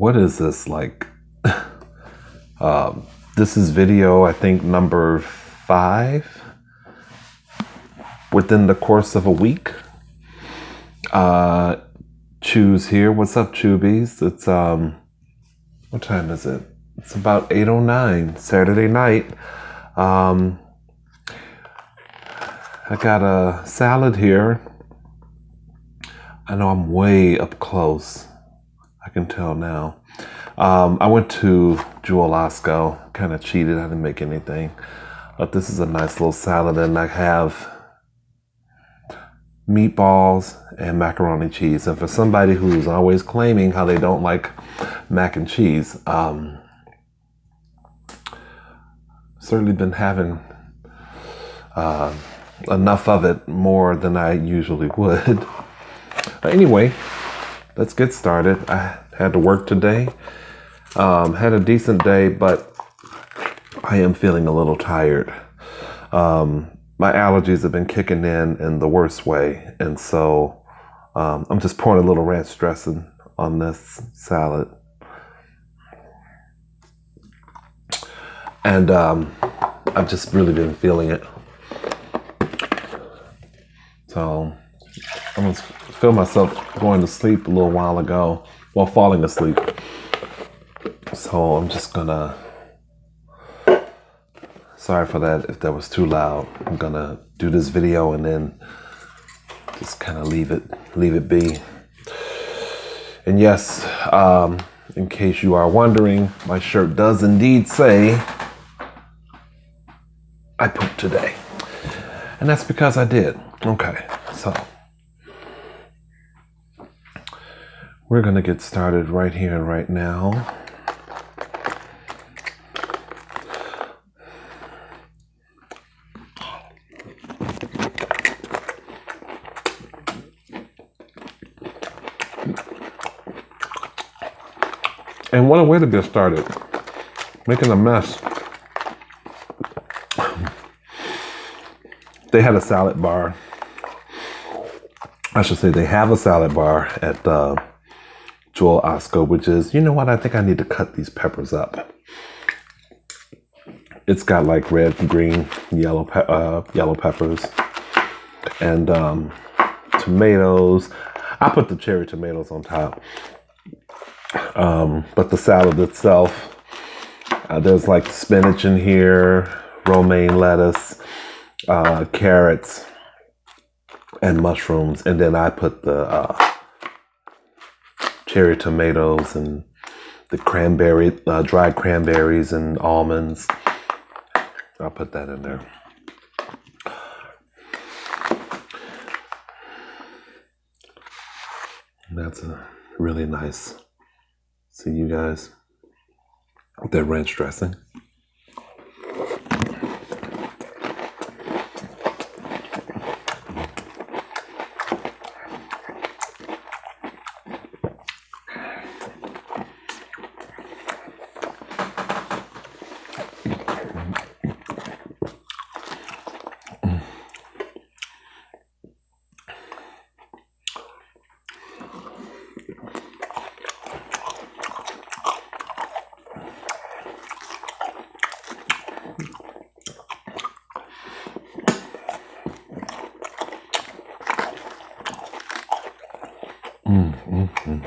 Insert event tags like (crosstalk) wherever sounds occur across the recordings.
what is this like? (laughs) um, this is video, I think, number five within the course of a week. Uh, Chews here. What's up, Chewbies? It's um, what time is it? It's about eight oh nine Saturday night. Um, I got a salad here. I know I'm way up close. I can tell now. Um, I went to Jewel Osco, kind of cheated. I didn't make anything. But this is a nice little salad, and I have meatballs and macaroni cheese. And for somebody who's always claiming how they don't like mac and cheese, um, certainly been having uh, enough of it more than I usually would. (laughs) anyway, let's get started. I had to work today. Um, had a decent day, but I am feeling a little tired. Um, my allergies have been kicking in in the worst way, and so um, I'm just pouring a little ranch dressing on this salad. And um, I've just really been feeling it. So I almost feel myself going to sleep a little while ago, while falling asleep. So I'm just gonna Sorry for that if that was too loud. I'm gonna do this video and then just kind of leave it leave it be. And yes, um, in case you are wondering, my shirt does indeed say I pooped today. And that's because I did. Okay, so we're gonna get started right here and right now. And what a way to get started. Making a mess. (coughs) they had a salad bar. I should say they have a salad bar at uh, Jewel Osco, which is, you know what? I think I need to cut these peppers up. It's got like red, green, yellow, pe- uh, yellow peppers, and um, tomatoes. I put the cherry tomatoes on top. Um, but the salad itself, uh, there's like spinach in here, romaine lettuce, uh, carrots, and mushrooms. And then I put the uh, cherry tomatoes and the cranberry, uh, dried cranberries and almonds. I'll put that in there. That's a really nice See you guys with that ranch dressing. Mm, mm, mm.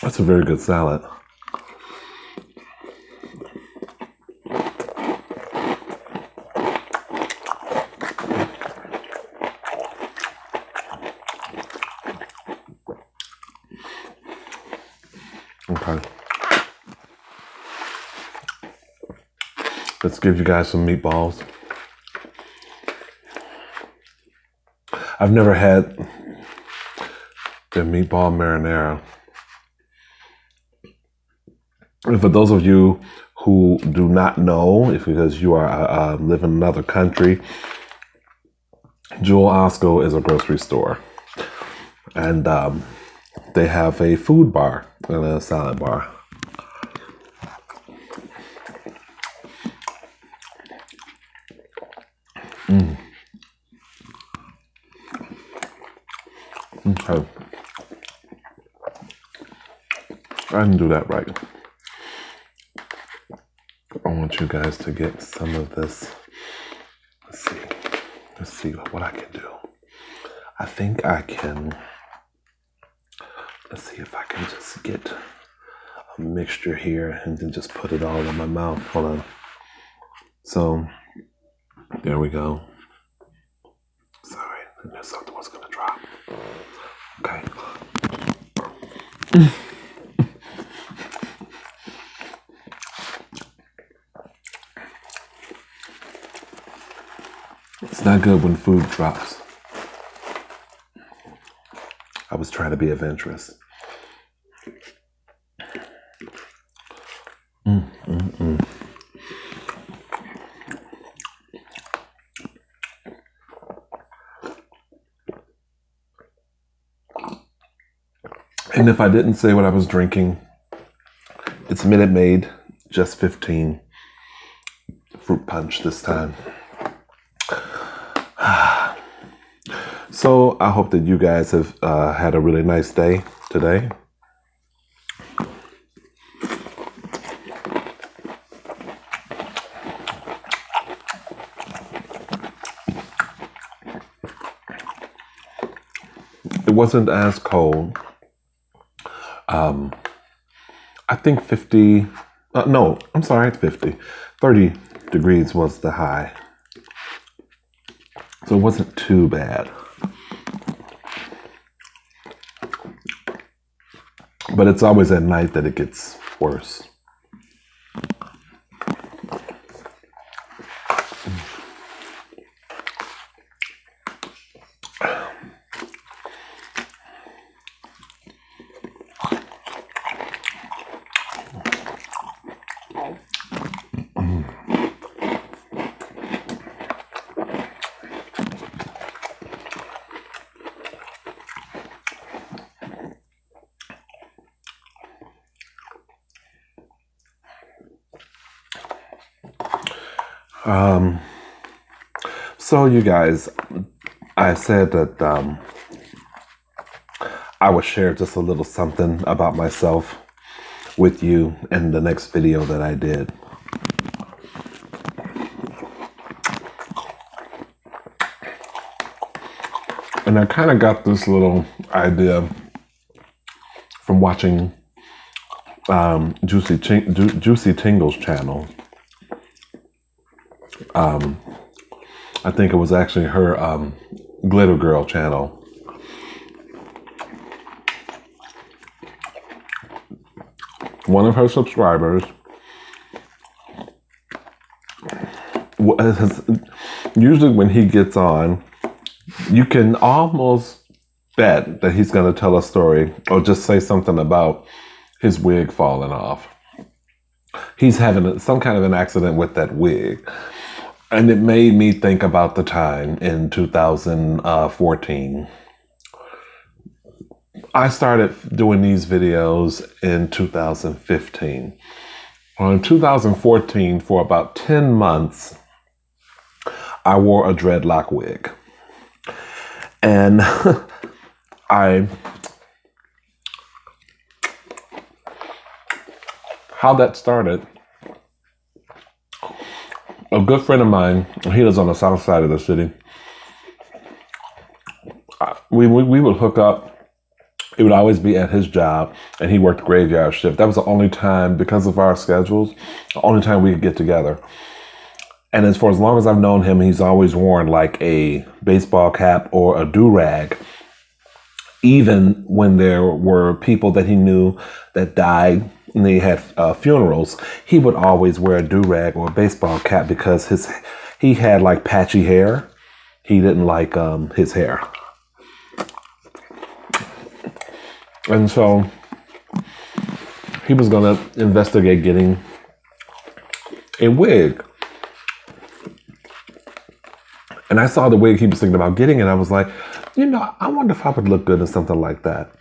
That's a very good salad. Okay. Let's give you guys some meatballs. I've never had the meatball marinara. And for those of you who do not know, if because you are uh, uh, live in another country, Jewel Osco is a grocery store, and um, they have a food bar and a salad bar. Mm. Okay. I didn't do that right. I want you guys to get some of this. Let's see. Let's see what I can do. I think I can. Let's see if I can just get a mixture here and then just put it all in my mouth. Hold on. So, there we go. Sorry, I knew something was gonna drop. Okay. it's not good when food drops. I was trying to be adventurous. Mm, mm, mm. And if I didn't say what I was drinking, it's Minute Maid, just 15. Fruit punch this time. So I hope that you guys have uh, had a really nice day today. It wasn't as cold. Um, I think 50, uh, no, I'm sorry, 50. 30 degrees was the high. So it wasn't too bad. But it's always at night that it gets worse. Um, so you guys, I said that um, I would share just a little something about myself with you in the next video that I did. And I kind of got this little idea from watching um, Juicy, Ching- Ju- Juicy Tingle's channel. Um, I think it was actually her um, Glitter Girl channel. One of her subscribers was usually when he gets on, you can almost bet that he's going to tell a story or just say something about his wig falling off. He's having some kind of an accident with that wig. And it made me think about the time in 2014. I started doing these videos in 2015. Well, in 2014, for about 10 months, I wore a dreadlock wig. And (laughs) I, how that started good friend of mine, he lives on the south side of the city. We, we, we would hook up. It would always be at his job, and he worked graveyard shift. That was the only time, because of our schedules, the only time we could get together. And as for as long as I've known him, he's always worn like a baseball cap or a do rag. Even when there were people that he knew that died and they had uh, funerals, he would always wear a do rag or a baseball cap because his he had like patchy hair. He didn't like um, his hair, and so he was gonna investigate getting a wig. And I saw the wig he was thinking about getting, and I was like, you know, I wonder if I would look good in something like that.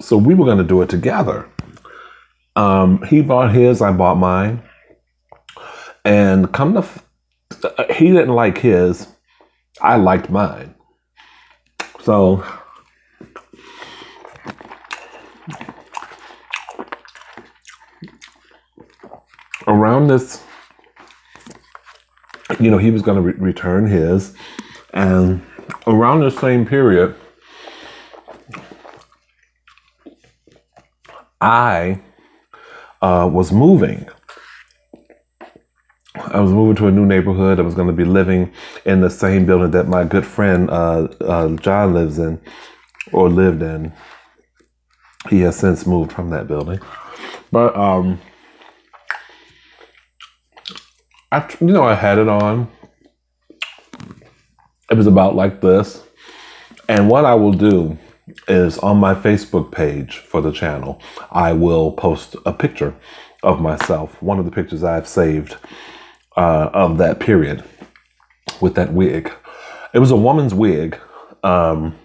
So we were going to do it together. Um, he bought his, I bought mine. And come to, f- he didn't like his, I liked mine. So around this, you know, he was going to re- return his, and around the same period, I uh, was moving. I was moving to a new neighborhood. I was going to be living in the same building that my good friend uh, uh, John lives in or lived in. He has since moved from that building. But, um, I, you know, I had it on. It was about like this. And what I will do is on my Facebook page for the channel, I will post a picture of myself, one of the pictures I've saved uh, of that period with that wig. It was a woman's wig. Um,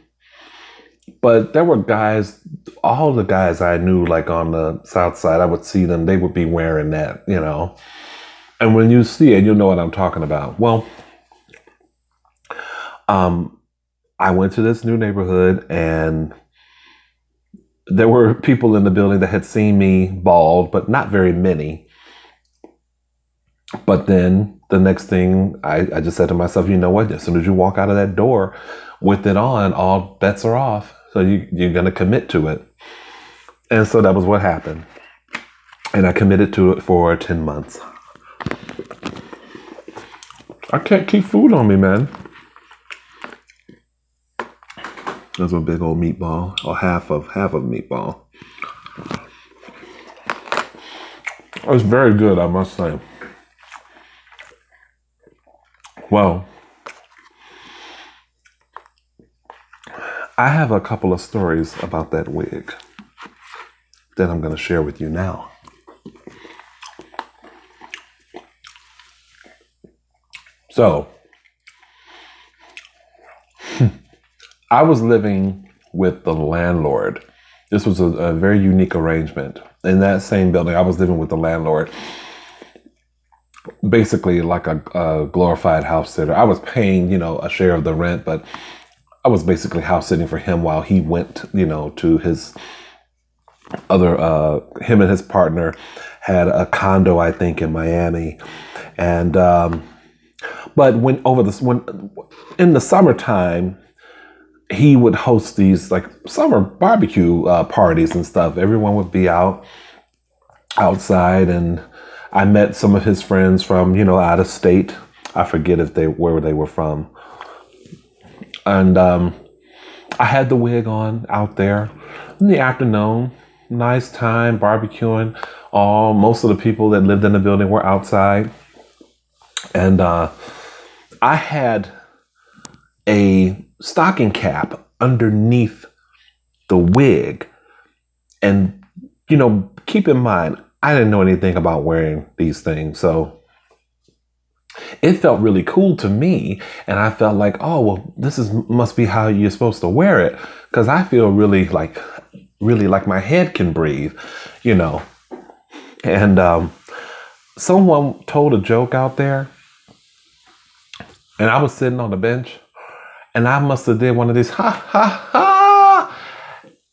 but there were guys, all the guys I knew, like on the south side, I would see them, they would be wearing that, you know. And when you see it, you'll know what I'm talking about. Well, um, I went to this new neighborhood and there were people in the building that had seen me bald, but not very many. But then the next thing I, I just said to myself, you know what? As soon as you walk out of that door with it on, all bets are off. So you, you're going to commit to it. And so that was what happened. And I committed to it for 10 months. I can't keep food on me, man. That's a big old meatball, or half of half of meatball. It's very good, I must say. Well, I have a couple of stories about that wig that I'm going to share with you now. So, I was living with the landlord. This was a, a, very unique arrangement. In that same building, I was living with the landlord. Basically, like a, a glorified house sitter. I was paying, you know, a share of the rent, but I was basically house sitting for him while he went, you know, to his other, uh, him and his partner had a condo, I think, in Miami. And, um, but when over this, when in the summertime, he would host these like summer barbecue uh, parties and stuff. Everyone would be out outside, and I met some of his friends from you know out of state. I forget if they where they were from, and um, I had the wig on out there in the afternoon. Nice time barbecuing. All most of the people that lived in the building were outside, and uh, I had a stocking cap underneath the wig. And, you know, keep in mind, I didn't know anything about wearing these things. So it felt really cool to me. And I felt like, oh, well, this is must be how you're supposed to wear it. Cause I feel really like, really like my head can breathe, you know. And um, someone told a joke out there. And I was sitting on the bench and I must have did one of these (laughs) ha ha ha,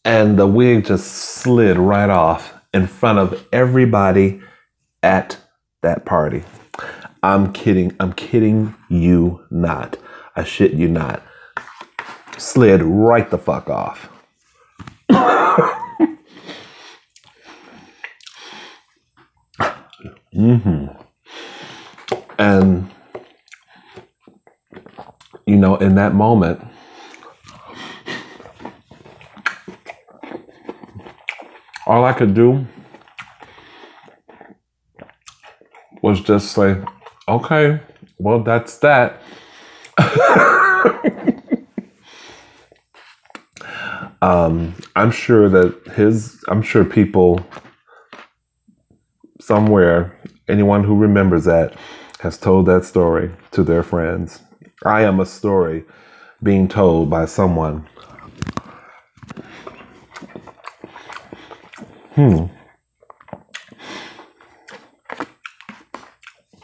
and the wig just slid right off in front of everybody at that party. I'm kidding. I'm kidding you not. I shit you not. Slid right the fuck off. (coughs) mm-hmm. And you know, in that moment, all I could do was just say, okay, well, that's that. (laughs) um, I'm sure that his, I'm sure people somewhere, anyone who remembers that, has told that story to their friends. I am a story being told by someone. Hmm.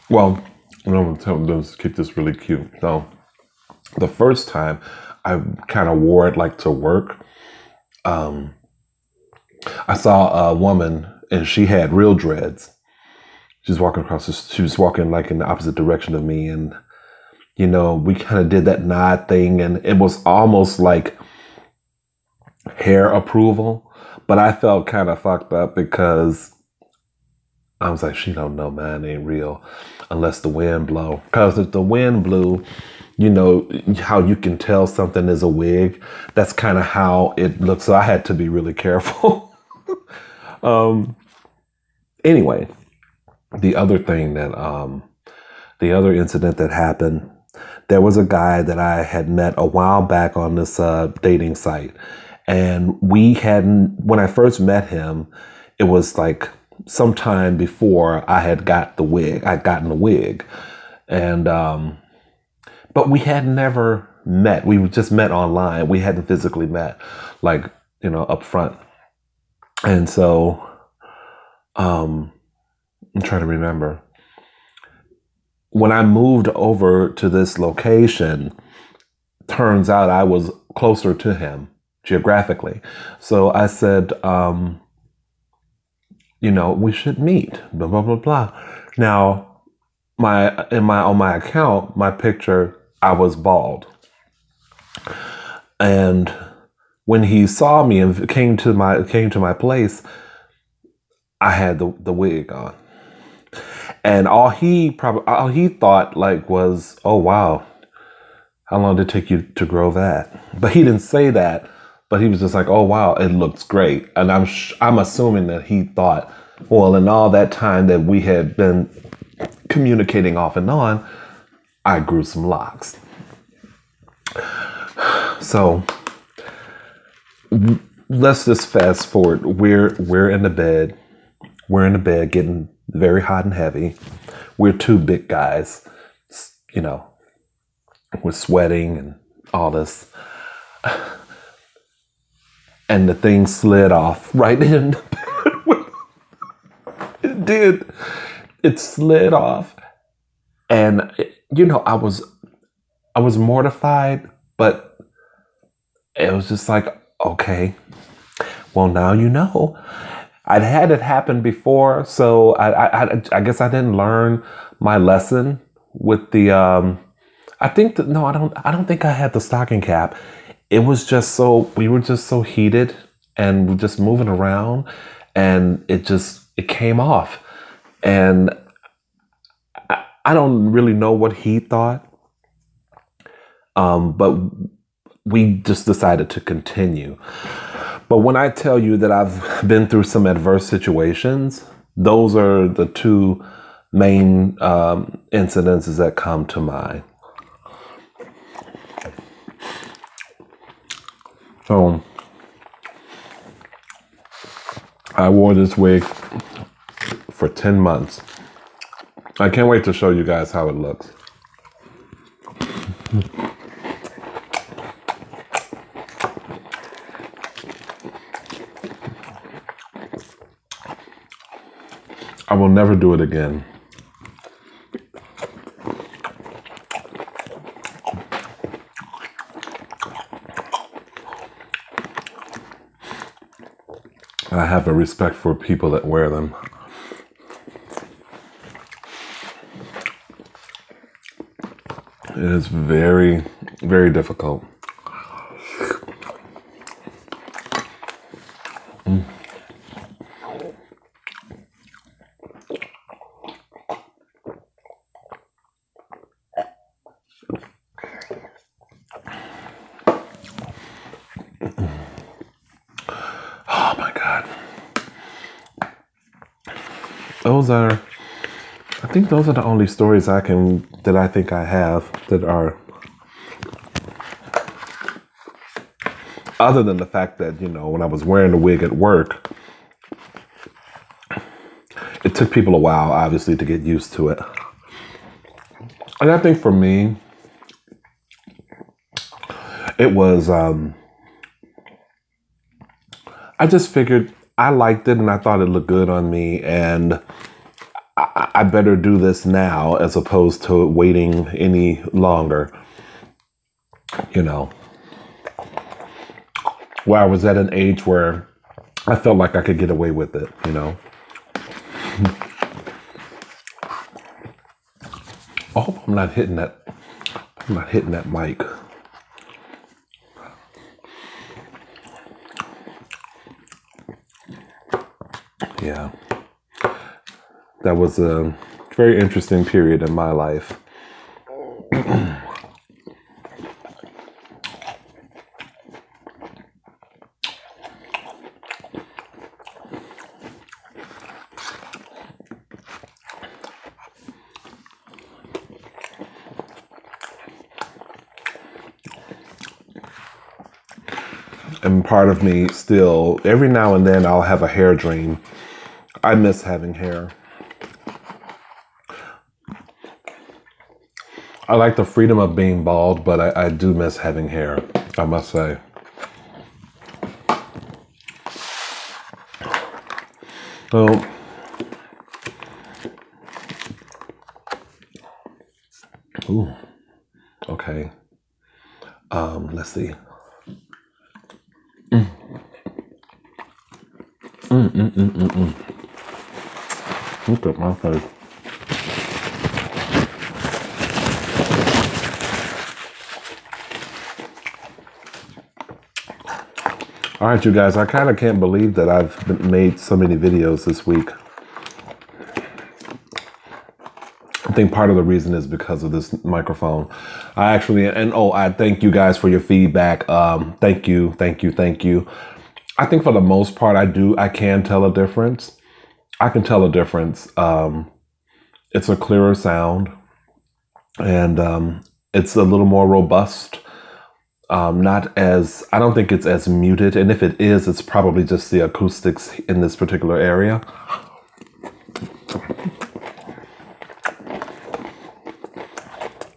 Well, I'm going to tell let's keep this really cute. So, the first time I kind of wore it like to work, um, I saw a woman and she had real dreads. She was walking across. The, she was walking like in the opposite direction of me, and you know, we kind of did that nod thing, and it was almost like hair approval. But I felt kind of fucked up because I was like, she don't know, man, ain't real unless the wind blow. Because if the wind blew, you know how you can tell something is a wig. That's kind of how it looks. So I had to be really (laughs) careful. um. Anyway, the other thing that um, the other incident that happened, there was a guy that I had met a while back on this uh, dating site, and we hadn't. When I first met him, it was like sometime before I had got the wig. I'd gotten the wig, and um, but we had never met. We just met online. We hadn't physically met, like you know, up front. And so, um, I'm trying to remember. When I moved over to this location, turns out I was closer to him geographically. So I said, um, you know, we should meet. Blah blah blah blah. Now, my in my on my account, my picture, I was bald, and when he saw me and came to my came to my place, I had the the wig on, and all he probably all he thought like was, oh wow, how long did it take you to grow that? But he didn't say that but he was just like, "Oh wow, it looks great." And I'm sh- I'm assuming that he thought, well, in all that time that we had been communicating off and on, I grew some locks. So let's just fast forward. We're we're in the bed. We're in the bed, getting very hot and heavy. We're two big guys, you know. We're sweating and all this (sighs) and the thing slid off (laughs) right in. The bed. (laughs) it did. It slid off, and you know, I was, I was mortified, but it was just like, okay, well, now you know. I'd had it happen before, so I, I, I guess I didn't learn my lesson with the. Um, I think that no, I don't. I don't think I had the stocking cap it was just so we were just so heated and we're just moving around and it just it came off and I, I don't really know what he thought um, but we just decided to continue but when i tell you that i've (laughs) been through some adverse situations those are the two main um, incidences that come to mind So I wore this wig for 10 months. I can't wait to show you guys how it looks. I will never do it again. I have a respect for people that wear them. It is very, very difficult. Those are I think those are the only stories I can that I think I have that are other than the fact that, you know, when I was wearing the wig at work, it took people a while obviously to get used to it. And I think for me it was um I just figured I liked it and I thought it looked good on me and I, I better do this now as opposed to waiting any longer. You know, where I was at an age where I felt like I could get away with it, you know. (laughs) Oh, I'm not hitting that. I'm not hitting that mic. Yeah. That was a very interesting period in my life. and part of me still, every now and then, I'll have a hair dream. I miss having hair. I like the freedom of being bald, but I, I do miss having hair, I must say. So, ooh, okay. Um, let's see. Look at my face. All right, you guys, I kind of can't believe that I've made so many videos this week. I think part of the reason is because of this microphone. I actually, and oh, I thank you guys for your feedback. Um, thank you, thank you, thank you. I think for the most part, I do, I can tell a difference. I can tell a difference. Um, it's a clearer sound and um, it's a little more robust. Um, not as, I don't think it's as muted. And if it is, it's probably just the acoustics in this particular area.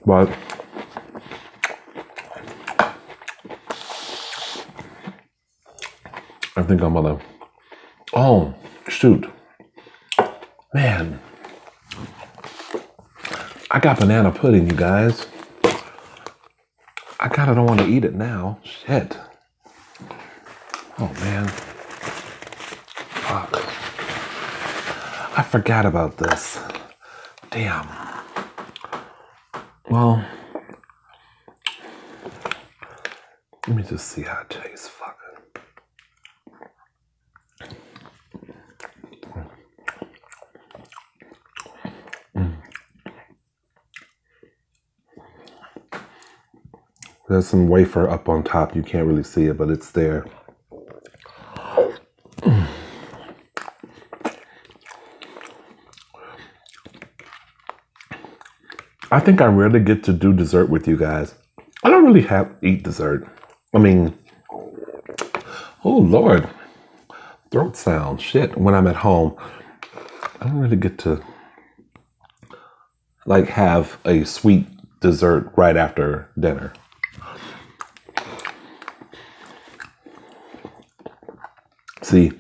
But I think I'm gonna. Oh, shoot. Man. I got banana pudding, you guys. I kind of don't want to eat it now. Shit. Oh, man. Fuck. I forgot about this. Damn. Well, let me just see how it tastes. Fuck it. There's some wafer up on top. You can't really see it, but it's there. I think I rarely get to do dessert with you guys. I don't really have eat dessert. I mean, oh Lord, throat sound shit. When I'm at home, I don't really get to like have a sweet dessert right after dinner. See,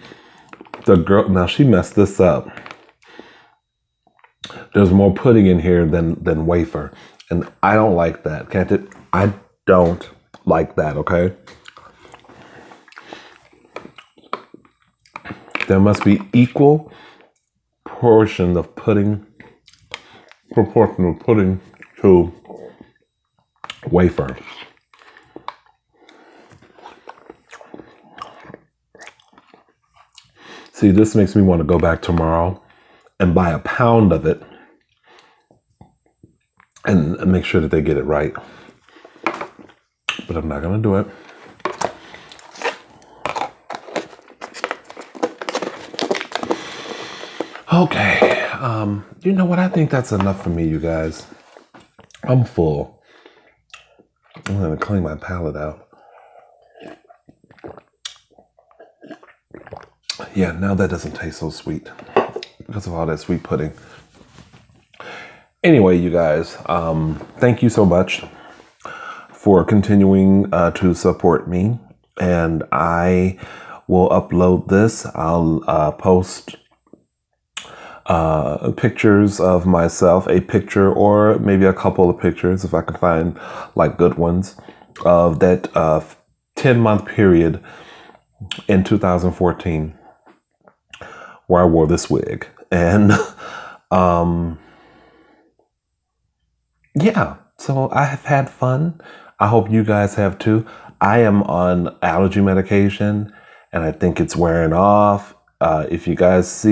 the girl now she messed this up. There's more pudding in here than than wafer, and I don't like that. Can't it? I don't like that. Okay. There must be equal portion of pudding, proportion of pudding to wafer. See, this makes me want to go back tomorrow and buy a pound of it and make sure that they get it right. But I'm not going to do it. Okay. Um, you know what? I think that's enough for me, you guys. I'm full. I'm going to clean my palate out. Yeah, now that doesn't taste so sweet because of all that sweet pudding. Anyway, you guys, um, thank you so much for continuing uh, to support me. And I will upload this. I'll uh, post uh, pictures of myself, a picture or maybe a couple of pictures if I can find like good ones of that uh, 10 month period in 2014 where I wore this wig. And (laughs) um, yeah, so I have had fun. I hope you guys have too. I am on allergy medication and I think it's wearing off. Uh, if you guys see